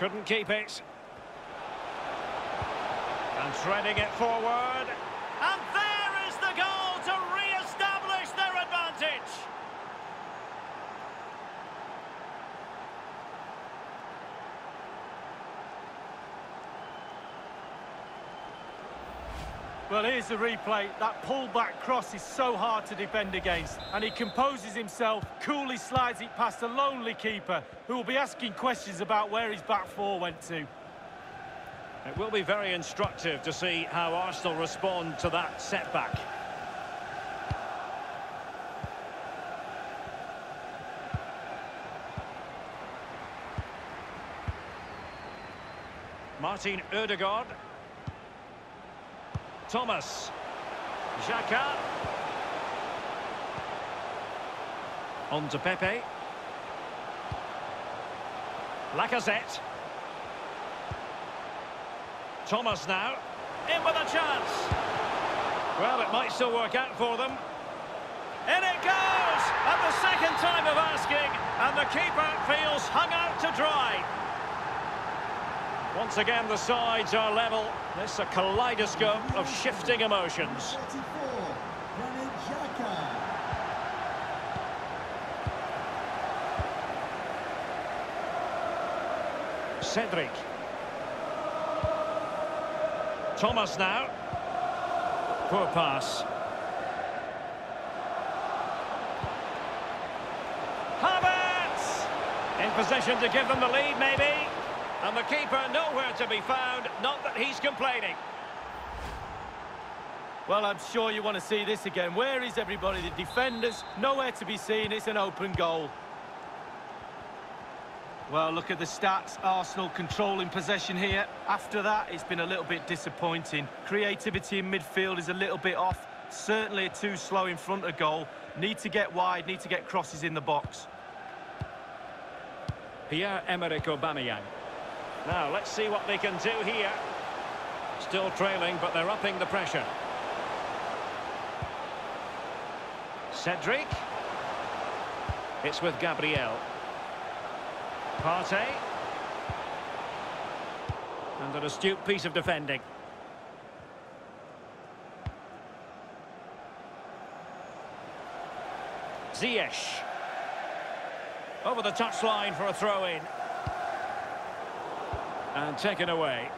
Couldn't keep it. And threading it forward. And there is the goal to re-establish their advantage. Well, here's the replay. That pull-back cross is so hard to defend against. And he composes himself, coolly slides it past a lonely keeper, who will be asking questions about where his back four went to. It will be very instructive to see how Arsenal respond to that setback. Martin Odegaard. Thomas. Xhaka. On to Pepe. Lacazette. Thomas now. In with a chance. Well, it might still work out for them. In it goes! At the second time of asking, and the keeper feels hung out to dry. Once again, the sides are level. This a kaleidoscope of shifting emotions. 34, Granit Xhaka. Cedric. Thomas now. Poor pass. Havertz! In position to give them the lead, maybe. And the keeper nowhere to be found, not that he's complaining. Well, I'm sure you want to see this again. Where is everybody? The defenders, nowhere to be seen. It's an open goal. Well, look at the stats. Arsenal controlling possession here. After that, it's been a little bit disappointing. Creativity in midfield is a little bit off. Certainly too slow in front of goal. Need to get wide, need to get crosses in the box. Pierre-Emerick Aubameyang. Now, let's see what they can do here. Still trailing, but they're upping the pressure. Cedric. It's with Gabriel. Partey. And an astute piece of defending. Ziyech. Over the touchline for a throw-in. And taken away.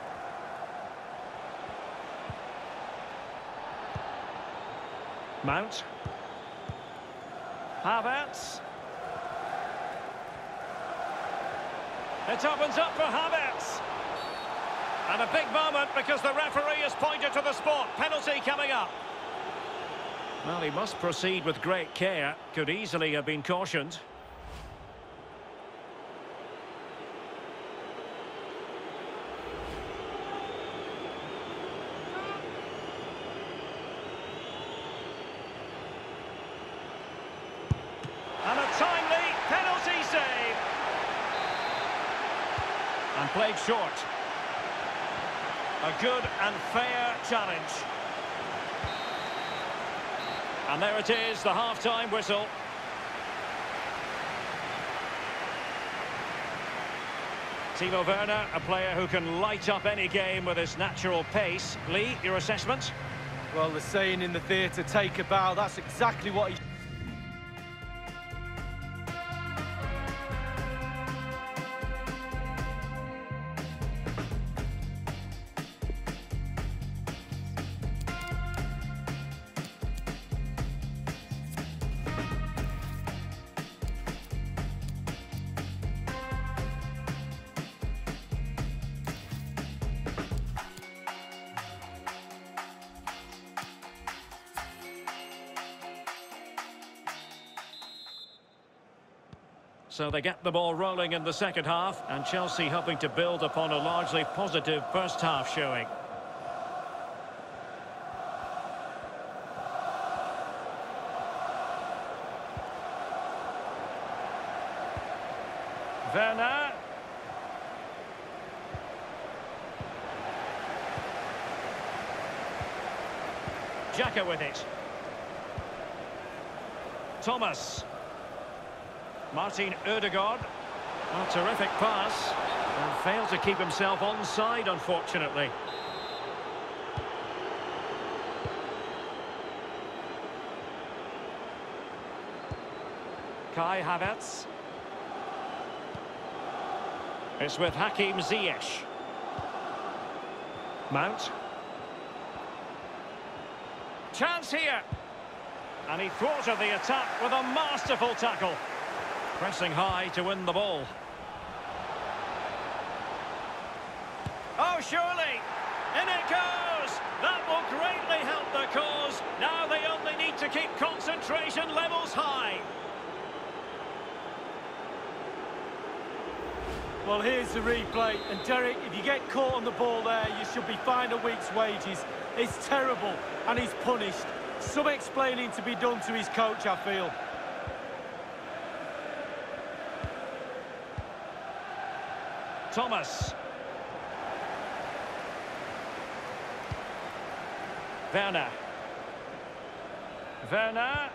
Mount. Havertz. It opens up for Havertz. And a big moment because the referee has pointed to the spot. Penalty coming up. Well, he must proceed with great care. Could easily have been cautioned. And a timely penalty save. Short. A good and fair challenge. And there it is, the half-time whistle. Timo Werner, a player who can light up any game with his natural pace. Lee, your assessment? Well, the saying in the theatre, take a bow, that's exactly what he... So they get the ball rolling in the second half, and Chelsea hoping to build upon a largely positive first half showing. Werner. Xhaka with it. Thomas. Martin Odegaard. A terrific pass. And failed to keep himself onside, unfortunately. Kai Havertz. It's with Hakim Ziyech. Mount. Chance here. And he thwarted the attack with a masterful tackle. Pressing high to win the ball. Oh, surely. In it goes. That will greatly help the cause. Now they only need to keep concentration levels high. Well, here's the replay. And Derek, if you get caught on the ball there, you should be fined a week's wages. It's terrible, and he's punished. Some explaining to be done to his coach, I feel. Thomas. Werner. Werner.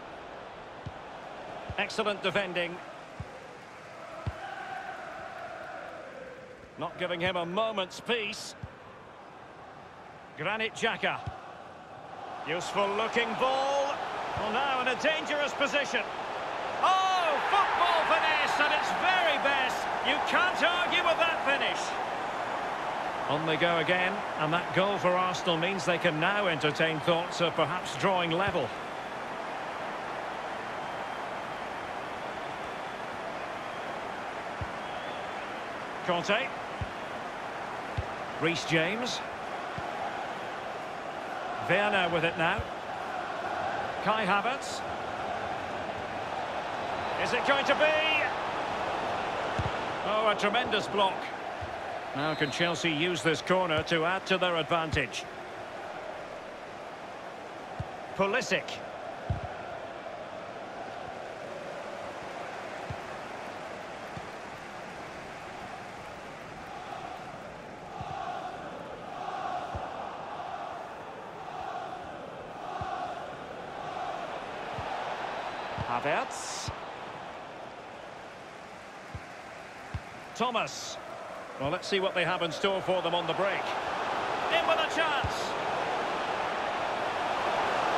Excellent defending. Not giving him a moment's peace. Granit Xhaka. Useful looking ball. Well, now in a dangerous position. On they go again, and that goal for Arsenal means they can now entertain thoughts of perhaps drawing level. Kanté. Reece James. Werner with it now. Kai Havertz. Is it going to be? Oh, a tremendous block. Now can Chelsea use this corner to add to their advantage? Pulisic. Havertz. Thomas. Well, let's see what they have in store for them on the break. In with a chance.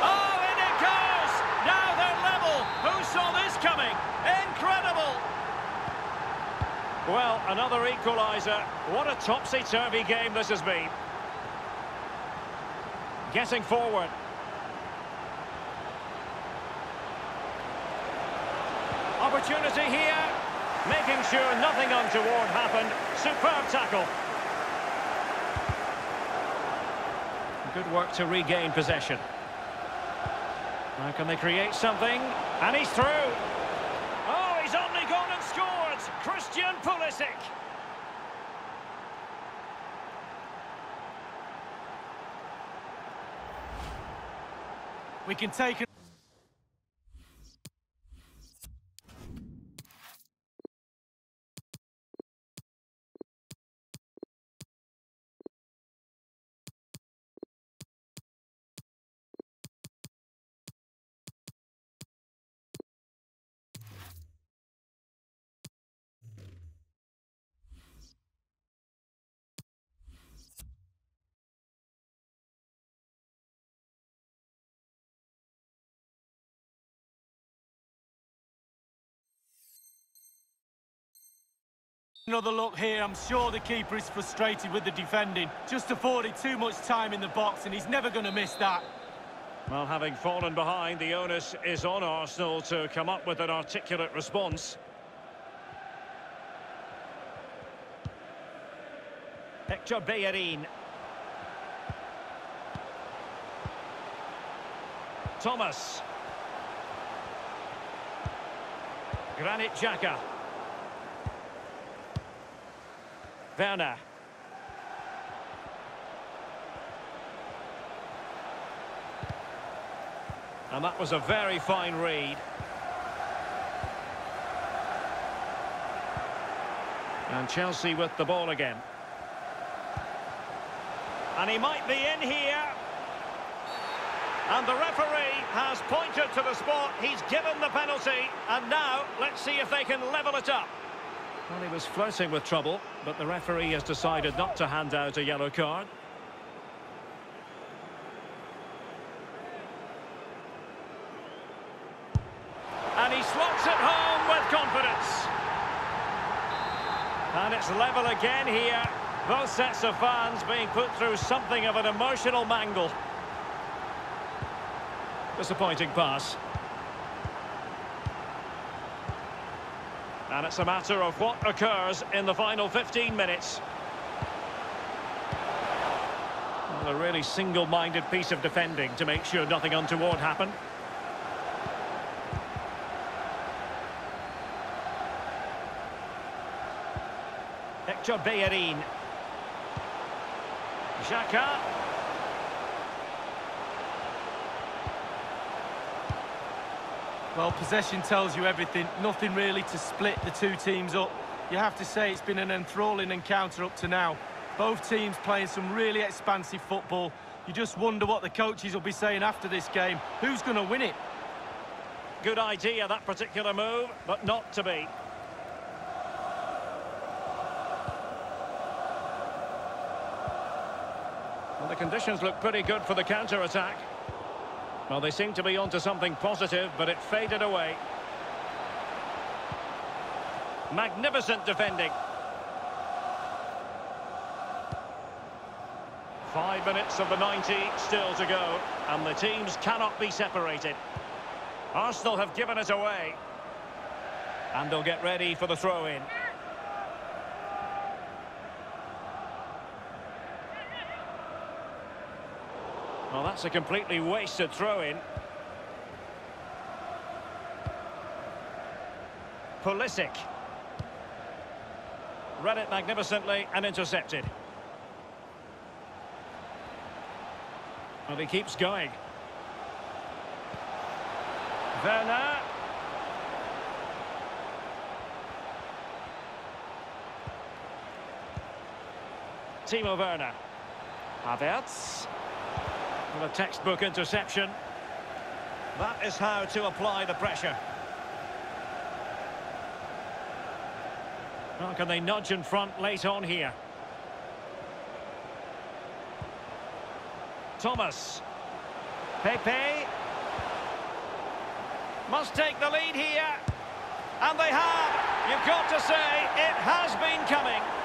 Oh, in it goes! Now they're level. Who saw this coming? Incredible! Well, another equaliser. What a topsy-turvy game this has been. Getting forward. Opportunity here. Making sure nothing untoward happened. Superb tackle. Good work to regain possession. Now can they create something? And he's through. Oh, he's only gone and scored. Christian Pulisic. We can take it. Another look here. I'm sure the keeper is frustrated with the defending. Just afforded too much time in the box, and he's never going to miss that. Well, having fallen behind, the onus is on Arsenal to come up with an articulate response. Hector Bellerin. Thomas. Granit Xhaka. Werner. And that was a very fine read. And Chelsea with the ball again. And he might be in here. And the referee has pointed to the spot. He's given the penalty. And now, let's see if they can level it up. Well, he was flirting with trouble, but the referee has decided not to hand out a yellow card. And he slots it home with confidence. And it's level again here. Both sets of fans being put through something of an emotional mangle. Disappointing pass. And it's a matter of what occurs in the final 15 minutes. Well, a really single-minded piece of defending to make sure nothing untoward happened. Hector Bellerin. Xhaka. Well, possession tells you everything. Nothing really to split the two teams up. You have to say it's been an enthralling encounter up to now. Both teams playing some really expansive football. You just wonder what the coaches will be saying after this game. Who's going to win it? Good idea, that particular move, but not to be. Well, the conditions look pretty good for the counter-attack. Well, they seem to be onto something positive, but it faded away. Magnificent defending. Five minutes of the 90 still to go, and the teams cannot be separated. Arsenal have given it away. And they'll get ready for the throw-in. Well, that's a completely wasted throw-in. Pulisic. Read it magnificently and intercepted. Well, he keeps going. Werner. Timo Werner. Havertz. With a textbook interception. That is how to apply the pressure. Well, can they nudge in front late on here? Thomas. Pepe. Must take the lead here. And they have. You've got to say, it has been coming.